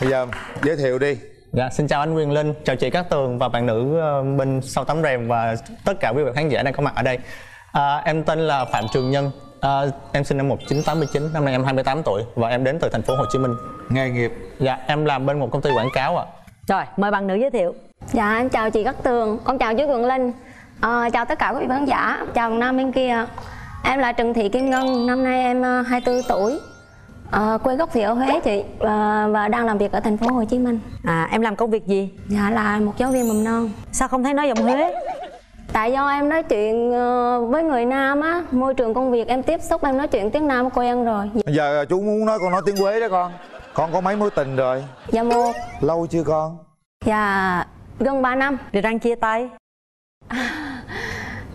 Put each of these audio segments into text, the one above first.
bây giờ giới thiệu đi. Dạ, xin chào anh Quyền Linh, chào chị Cát Tường và bạn nữ ờ, bên sau tấm rèm và tất cả quý vị khán giả đang có mặt ở đây. À, em tên là Phạm Trường Nhân, à, em sinh năm 1989, năm nay em 28 tuổi và em đến từ thành phố Hồ Chí Minh. nghề nghiệp. Dạ, em làm bên một công ty quảng cáo ạ. Rồi, mời bạn nữ giới thiệu. Dạ em chào chị Cát Tường, con chào chú Quỳnh Linh. Ờ, Chào tất cả quý vị khán giả, chào Nam bên kia. Em là Trần Thị Kim Ngân, năm nay em ờ, 24 tuổi Ờ, Quê gốc thì ở Huế chị và, và đang làm việc ở thành phố Hồ Chí Minh. À, em làm công việc gì? Dạ là một giáo viên mầm non. Sao không thấy nói giọng Huế? Tại do em nói chuyện ờ, với người Nam á, môi trường công việc em tiếp xúc em nói chuyện tiếng Nam quen rồi. Bây giờ chú muốn nói con nói tiếng quế đó con. Con có mấy mối tình rồi? Dạ một, lâu chưa con? Dạ gần 3 năm. Rồi đang chia tay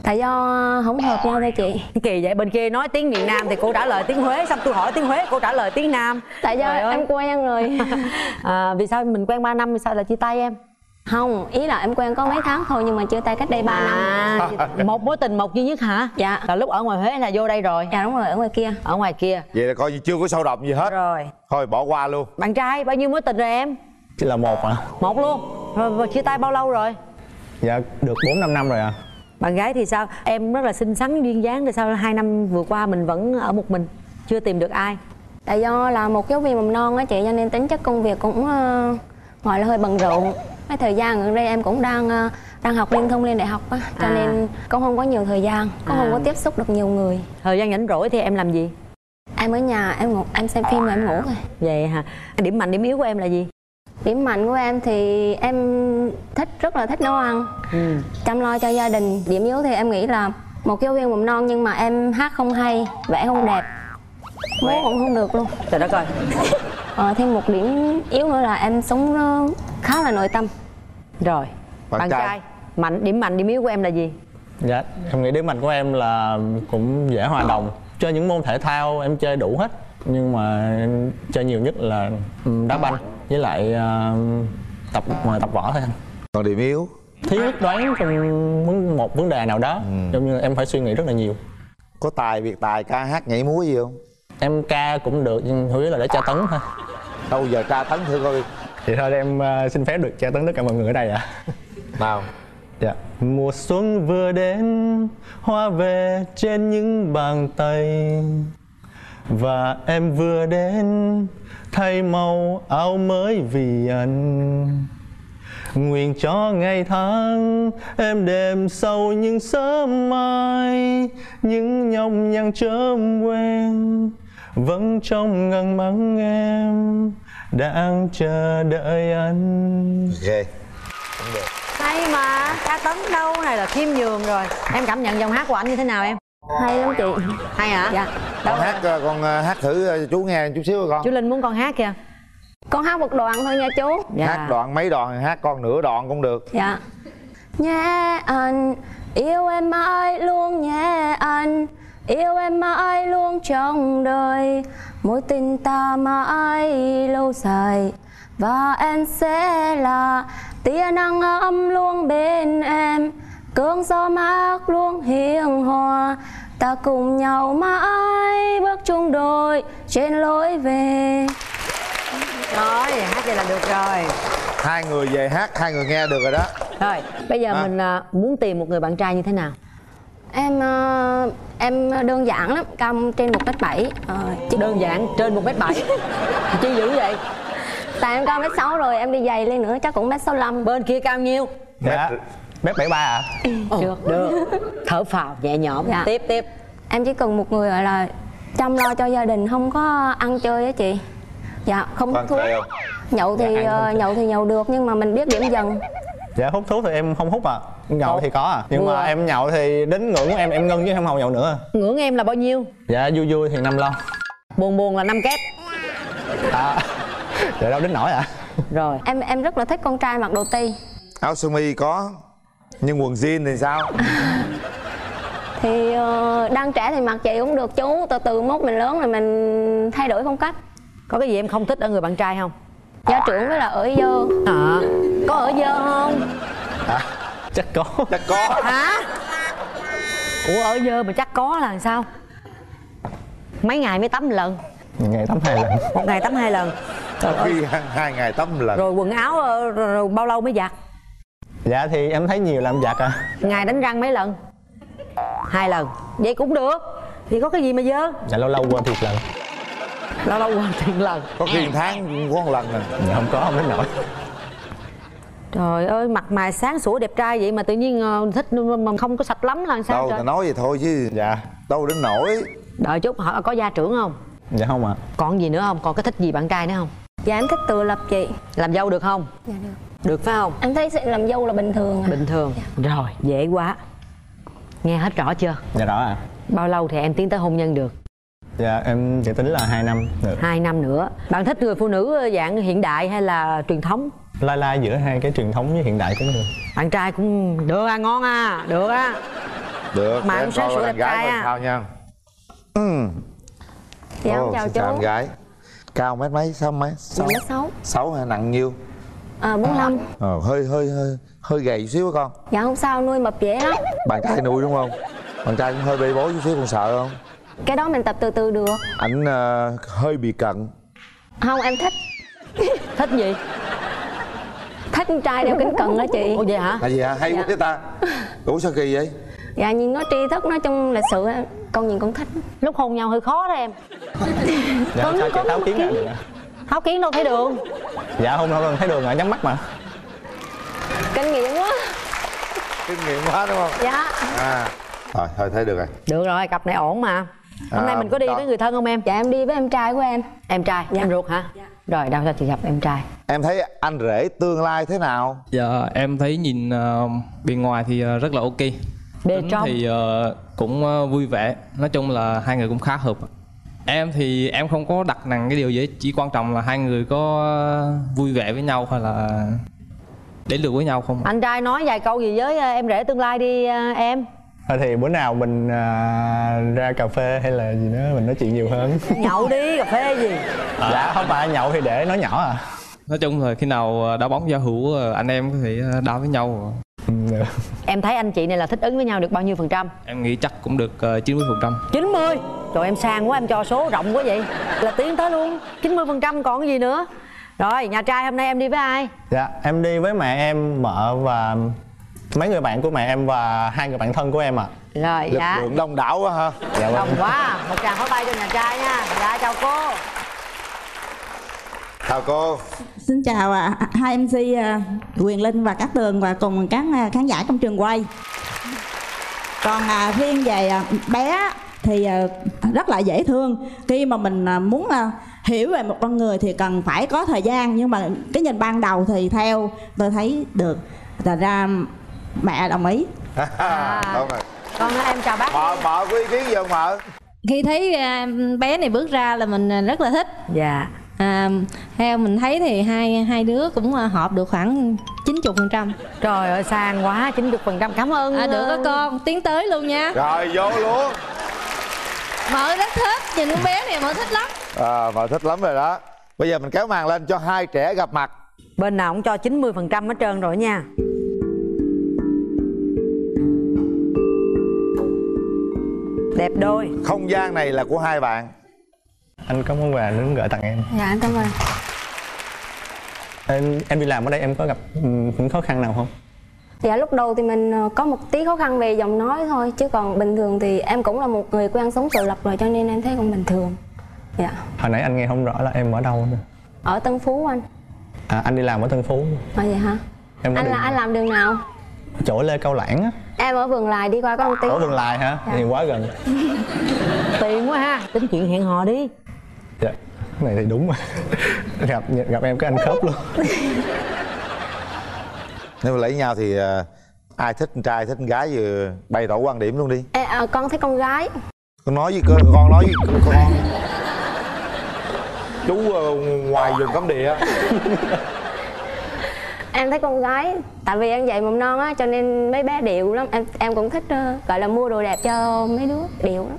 Tại do không hợp nhau thôi chị Kỳ vậy, bên kia nói tiếng miền Nam thì cô trả lời tiếng Huế Xong tôi hỏi tiếng Huế, cô trả lời tiếng Nam Tại do Trời em quen rồi à, Vì sao mình quen 3 năm, vì sao lại chia tay em? Không, ý là em quen có mấy tháng thôi nhưng mà chia tay cách đây 3 năm À, một mối tình một duy nhất hả? Dạ. Là lúc ở ngoài Huế là vô đây rồi Dạ đúng rồi, ở ngoài kia Ở ngoài kia vậy là coi như chưa có sâu đậm gì hết Rồi thôi bỏ qua luôn Bạn trai, bao nhiêu mối tình rồi em? Chỉ là một ạ. Một luôn Rồi, rồi chia tay bao lâu rồi? Dạ, được 4 5 năm rồi ạ. Bạn gái thì sao? Em rất là xinh xắn duyên dáng Tại sao hai năm vừa qua mình vẫn ở một mình Chưa tìm được ai Tại do là một giáo viên mầm non á chị cho nên tính chất công việc cũng ờ, gọi là hơi bận rộn Cái thời gian gần đây em cũng đang ờ, đang học liên thông lên đại học á Cho À. nên cũng không có nhiều thời gian, cũng không À. có tiếp xúc được nhiều người Thời gian rảnh rỗi thì em làm gì? Em ở nhà em ngủ, em xem phim và em ngủ thôi Vậy hả? Điểm mạnh, điểm yếu của em là gì? Điểm mạnh của em thì em thích rất là thích nấu ăn. Ừ. chăm lo cho gia đình. Điểm yếu thì em nghĩ là một giáo viên mầm non nhưng mà em hát không hay vẽ không đẹp. Múa cũng không được luôn. Trời đất ơi. Ờ, thêm một điểm yếu nữa là em sống nó khá là nội tâm. Rồi Bạn Bạn, trai. trai. Mạnh Điểm mạnh, điểm yếu của em là gì? Dạ, em nghĩ điểm mạnh của em là cũng dễ hòa đồng. Chơi những môn thể thao em chơi đủ hết, nhưng mà em chơi nhiều nhất là ừm, đá banh với lại ờ, tập ngoài tập võ thôi anh. còn điểm yếu? Thiếu quyết đoán trong một vấn đề nào đó giống như em phải suy nghĩ rất là nhiều. Có tài việc tài ca hát nhảy múa gì không? Em ca cũng được nhưng chủ yếu là để tra tấn thôi. Đâu giờ tra tấn thử coi. Thì thôi em ờ, xin phép được tra tấn tất cả mọi người ở đây ạ. Nào. Dạ. Mùa xuân vừa đến hoa về trên những bàn tay. Và em vừa đến thay màu áo mới vì anh Nguyện cho ngày tháng em đêm sâu những sớm mai Những nhọc nhằn chớm quen Vẫn trong ngần mắng em Đang chờ đợi anh. Ghê Hay mà Ca tấn đâu? Này là khiêm nhường rồi? Em cảm nhận giọng hát của anh như thế nào em? hay lắm chị. Hay hả? dạ con hát ờ, con ờ, hát thử ờ, chú nghe chút xíu coi Chú con Linh muốn con hát kìa. Con hát một đoạn thôi nha chú. Dạ. hát đoạn mấy đoạn hát con nửa đoạn cũng được. Dạ. Nhé anh yêu em mãi luôn nhé anh. Yêu em mãi luôn trong đời. Mối tình ta mãi lâu dài. Và em sẽ là tia nắng ấm luôn bên em. Cơn gió mát luôn hiền hòa ta cùng nhau mãi bước chung đôi trên lối về Rồi, hát vậy là được rồi hai người về hát hai người nghe được rồi đó Rồi, bây giờ À. mình à, muốn tìm một người bạn trai như thế nào? Em ờ, em đơn giản lắm, cao trên một mét bảy. Ờ, chỉ- Đơn giản, trên 1m7 Chi dữ vậy? tại em cao mét sáu rồi, em đi giày lên nữa chắc cũng mét sáu lăm. Bên kia cao nhiêu? Dạ Mét 73 ạ Ồ, được Được Thở phào nhẹ nhõm Dạ. Tiếp tiếp Em chỉ cần một người gọi là chăm lo cho gia đình, không có ăn chơi á chị. Dạ, không hút thuốc. không Nhậu thì Dạ, không ờ, chơi. nhậu thì nhậu được nhưng mà mình biết điểm dần. Dạ hút thuốc thì em không hút à Nhậu Ủa? thì có à Nhưng Vừa. mà em nhậu thì đến ngưỡng của em em ngưng chứ em không nhậu nữa Ngưỡng em là bao nhiêu? Dạ vui vui thì năm lon Buồn buồn là 5 kép à, Dạ đâu đến nổi ạ Rồi Em em rất là thích con trai mặc đồ ti. áo sơ mi có nhưng quần jean thì sao Thì ờ, đang trẻ thì mặc vậy cũng được chú, từ từ mốt mình lớn rồi mình thay đổi phong cách. Có cái gì em không thích ở người bạn trai không? Gia trưởng với là ở dơ. À, có ở dơ không? à, Chắc có chắc có Hả? Ủa ở dơ mà chắc có là sao? Mấy ngày mới tắm một lần Ngày tắm hai lần Một ngày tắm hai lần Trời khi hai, hai ngày tắm lần rồi quần áo ờ, rồi, rồi bao lâu mới giặt dạ thì em thấy nhiều làm giặt à. Ngày đánh răng mấy lần? Hai lần. Vậy cũng được. Thì có cái gì mà dơ? Dạ lâu lâu quên thiệt lần. Lâu lâu quên tiền lần. Có khi một tháng cũng có một lần nè dạ không có không đến nổi trời ơi mặt mày sáng sủa đẹp trai vậy mà tự nhiên ờ, thích mà không có sạch lắm là sao đâu trời? ta nói vậy thôi chứ. Dạ. Đâu đến nổi đợi chút hỏi có gia trưởng không? Dạ không ạ. Còn gì nữa không? Còn cái thích gì bạn trai nữa không? Dạ em thích tự lập chị. Làm dâu được không? Dạ được được phải không? Em thấy sẽ làm dâu là bình thường à. Bình thường. Rồi dễ quá. Nghe hết rõ chưa? Dạ rõ ạ. Bao lâu thì em tiến tới hôn nhân được? Dạ em chỉ tính là hai năm được hai năm nữa. Bạn thích người phụ nữ dạng hiện đại hay là truyền thống? Lai lai giữa hai cái truyền thống với hiện đại cũng được. Bạn trai cũng được à ngon à được á. Được Mà em em sáng sủa đẹp anh gái trai à. sao nha. Ừ. Dạ em chào chú chào em gái. Cao mét mấy? Sáu mấy sáu Dạ mét sáu. Sáu hay nặng nhiêu À 45 ờ, hơi hơi hơi hơi gầy chút xíu con. Dạ không sao nuôi mập dễ lắm. Bạn trai nuôi đúng không? Bạn trai cũng hơi bê bối chút xíu con sợ không? Cái đó mình tập từ từ được. Ảnh ờ, hơi bị cận. Không em thích. Thích gì? Thích con trai đeo kính cận đó chị. Ủa vậy hả? Là gì hả? Hay quá Dạ. thế ta. Ủa sao kỳ vậy? Dạ nhìn nó tri thức nói chung lịch sự con nhìn con thích. Lúc hôn nhau hơi khó đó em. Dạ Có- sao chị có tháo một ra kiến. đâu thấy đường. Dạ không đâu cần thấy đường ở nhắm mắt mà. Kinh nghiệm quá. Kinh nghiệm quá đúng không? Dạ. À. Rồi thôi thấy được rồi. Được rồi cặp này ổn mà. Hôm À, nay mình có đi có. với người thân không em? Dạ em đi với em trai của em. Em trai em ruột hả? Rồi đâu cho chị gặp em trai? Em thấy anh rể tương lai thế nào? Dạ em thấy nhìn uh, bề ngoài thì ờ, rất là ok. Bề Tính trong. thì ờ, cũng ờ, vui vẻ. Nói chung là hai người cũng khá hợp Em thì em không có đặt nặng cái điều gì. Chỉ quan trọng là hai người có vui vẻ với nhau hay là đến được với nhau không anh trai nói vài câu gì với ờ, em rể tương lai đi ờ, em. Thôi thì bữa nào mình à, ra cà phê hay là gì nữa mình nói chuyện nhiều hơn. Nhậu đi cà phê gì? Dạ không phải nhậu thì để nói nhỏ à. Nói chung là khi nào ờ, đá bóng giao hữu anh em có thể đá với nhau Ừ, em thấy anh chị này là thích ứng với nhau được bao nhiêu phần trăm? Em nghĩ chắc cũng được ờ, 90% 90 Trời em sang quá em cho số rộng quá vậy. Là tiến tới luôn. 90 phần trăm còn cái gì nữa? Rồi nhà trai hôm nay em đi với ai? Dạ em đi với mẹ em mợ và mấy người bạn của mẹ em và hai người bạn thân của em ạ. Rồi lực dạ. lượng đông đảo quá ha. Dạ vâng. Quá. Một tràng pháo tay cho nhà trai nha. Dạ chào cô. Chào cô. Xin chào à, hai MC à, Quyền Linh và Cát Tường và cùng các à, khán giả trong trường quay. Còn à, riêng về à, bé thì à, rất là dễ thương. Khi mà mình à, muốn à, hiểu về một con người thì cần phải có thời gian nhưng mà cái nhìn ban đầu thì theo tôi thấy được. Thật ra mẹ đồng ý. đúng rồi. Con em chào bác mợ mợ có ý kiến gì không mợ khi thấy à, bé này bước ra là mình à, rất là thích. Dạ. À, theo mình thấy thì hai hai đứa cũng à, hợp được khoảng 90 phần trăm. Trời ơi sang quá 90 phần trăm. Cảm ơn à, được ờ, có con. Tiến tới luôn nha. Rồi vô luôn mợ rất thích nhìn con bé này mợ thích lắm. À, mợ thích lắm rồi đó. Bây giờ mình kéo màn lên cho hai trẻ gặp mặt. Bên nào cũng cho 90 phần trăm hết trơn rồi nha. Đẹp đôi. Không gian này là của hai bạn. Anh có món quà muốn gửi tặng em. Dạ em cảm ơn. Em, em đi làm ở đây em có gặp ừ, những khó khăn nào không Dạ lúc đầu thì mình ờ, có một tí khó khăn về giọng nói thôi Chứ còn bình thường thì em cũng là một người quen sống tự lập rồi cho nên em thấy cũng bình thường. Dạ. Hồi nãy anh nghe không rõ là em ở đâu nữa? Ở Tân Phú anh. À, anh đi làm ở Tân Phú. À vậy hả? em ở Anh là anh làm đường nào? chỗ Lê Cao Lãng á. Em ở Vườn Lài đi qua có một tí. Ở Vườn Lài hả? Dạ. thì quá gần. Tiền quá ha. Tính chuyện hẹn hò đi. Dạ cái này thì đúng mà. Gặp gặp em cái anh khớp luôn nếu mà lấy nhau thì ờ, ai thích con trai thích con gái vừa bày tỏ quan điểm luôn đi. Ê, à, Con thấy con gái. Con nói với con con nói với con? Chú ờ, ngoài vùng cấm địa Em thấy con gái Tại vì em dạy mầm non á cho nên mấy bé điệu lắm. Em em cũng thích ờ, gọi là mua đồ đẹp cho mấy đứa điệu lắm.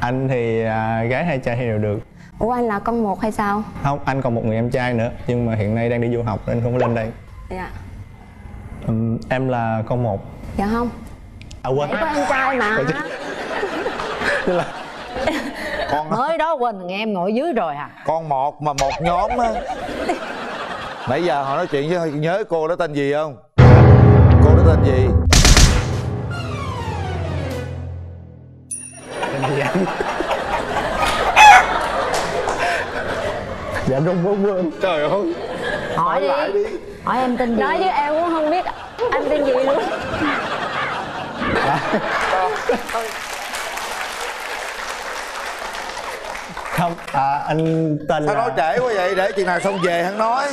Anh thì à, gái hay trai thì đều được. Ủa anh là con một hay sao? không anh còn một người em trai nữa nhưng mà hiện nay đang đi du học nên không có lên đây. Dạ Ừm, em là con một. Dạ không. À quên. Có em trai mà. Tức là con mới đó quên thằng em ngồi dưới rồi à. Con một mà một nhóm á. Nãy giờ họ nói chuyện với nhớ cô đó tên gì không? Cô đó tên gì? Tên gì anh? Dạ rung bốn quên. Trời ơi. Hỏi đi. lại đi hỏi em tên gì? Nói chứ em cũng không biết. Anh tên gì luôn? Không à, anh tên sao là nói trễ quá vậy? Để chừng nào xong về hắn nói.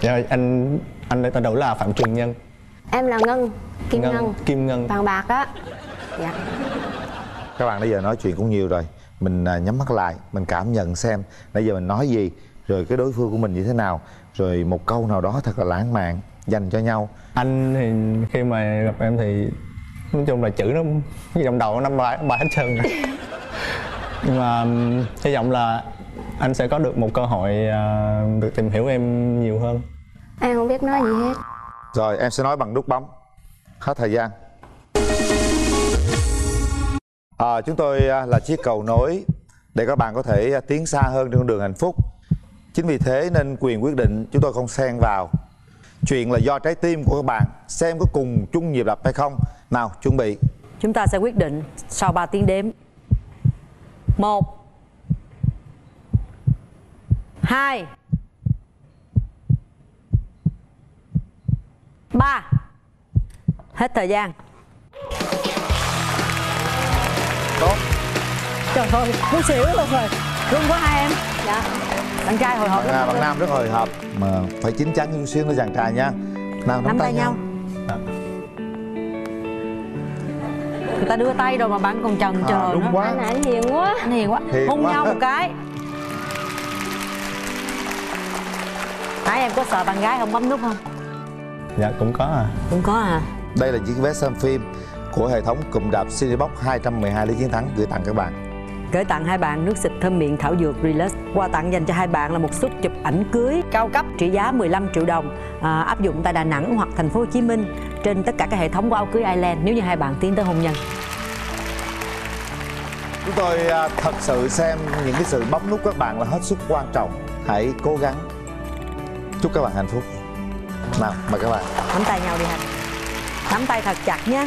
Dạ, anh anh tên đủ là phạm trường nhân. Em là ngân kim ngân, kim ngân. Vàng bạc á. Dạ. Các bạn bây giờ nói chuyện cũng nhiều rồi. Mình à, nhắm mắt lại mình cảm nhận xem. Nãy giờ mình nói gì rồi cái đối phương của mình như thế nào? Rồi một câu nào đó thật là lãng mạn dành cho nhau. Anh thì khi mà gặp em thì nói chung là chữ nó trong đầu nó năm bài bài hết trơn rồi. Nhưng mà hy vọng là anh sẽ có được một cơ hội à, được tìm hiểu em nhiều hơn. Em không biết nói gì hết. Rồi em sẽ nói bằng nút bấm. Hết thời gian. À, chúng tôi à, là chiếc cầu nối để các bạn có thể à, tiến xa hơn trên con đường hạnh phúc chính vì thế nên quyền quyết định chúng tôi không xen vào. Chuyện là do trái tim của các bạn xem có cùng chung nhịp đập hay không. Nào chuẩn bị. Chúng ta sẽ quyết định sau 3 tiếng đếm. Một hai ba. Hết thời gian. Tốt. Trời ơi muốn xỉu luôn rồi. Rung quá hai em. Dạ bạn trai hồi hộp bạn, à, lắm bạn nam rất hồi hộp. Mà phải chín chắn chút xíu nữa chàng trai nha nào nắm, nắm tay nhau. người ta đưa tay rồi mà bạn còn chần chờ À, đúng nữa. quá. Anh anh hiền quá. Anh hiền quá. Hiền hôn quá. nhau một cái. Nãy em có sợ bạn gái không? Bấm nút không? Dạ cũng có à. Cũng có à. Đây là chiếc vé xem phim của hệ thống cụm đạp Cinebox 212 lý chiến thắng gửi tặng các bạn gửi tặng hai bạn nước xịt thơm miệng thảo dược Relax. Quà tặng dành cho hai bạn là một suất chụp ảnh cưới cao cấp trị giá 15 triệu đồng à, áp dụng tại Đà Nẵng hoặc thành phố Hồ Chí Minh trên tất cả các hệ thống của áo cưới Island nếu như hai bạn tiến tới hôn nhân. Chúng tôi à, thật sự xem những cái sự bấm nút các bạn là hết sức quan trọng Hãy cố gắng Chúc các bạn hạnh phúc Nào, mời các bạn Nắm tay nhau đi ha. Nắm tay thật chặt nhé.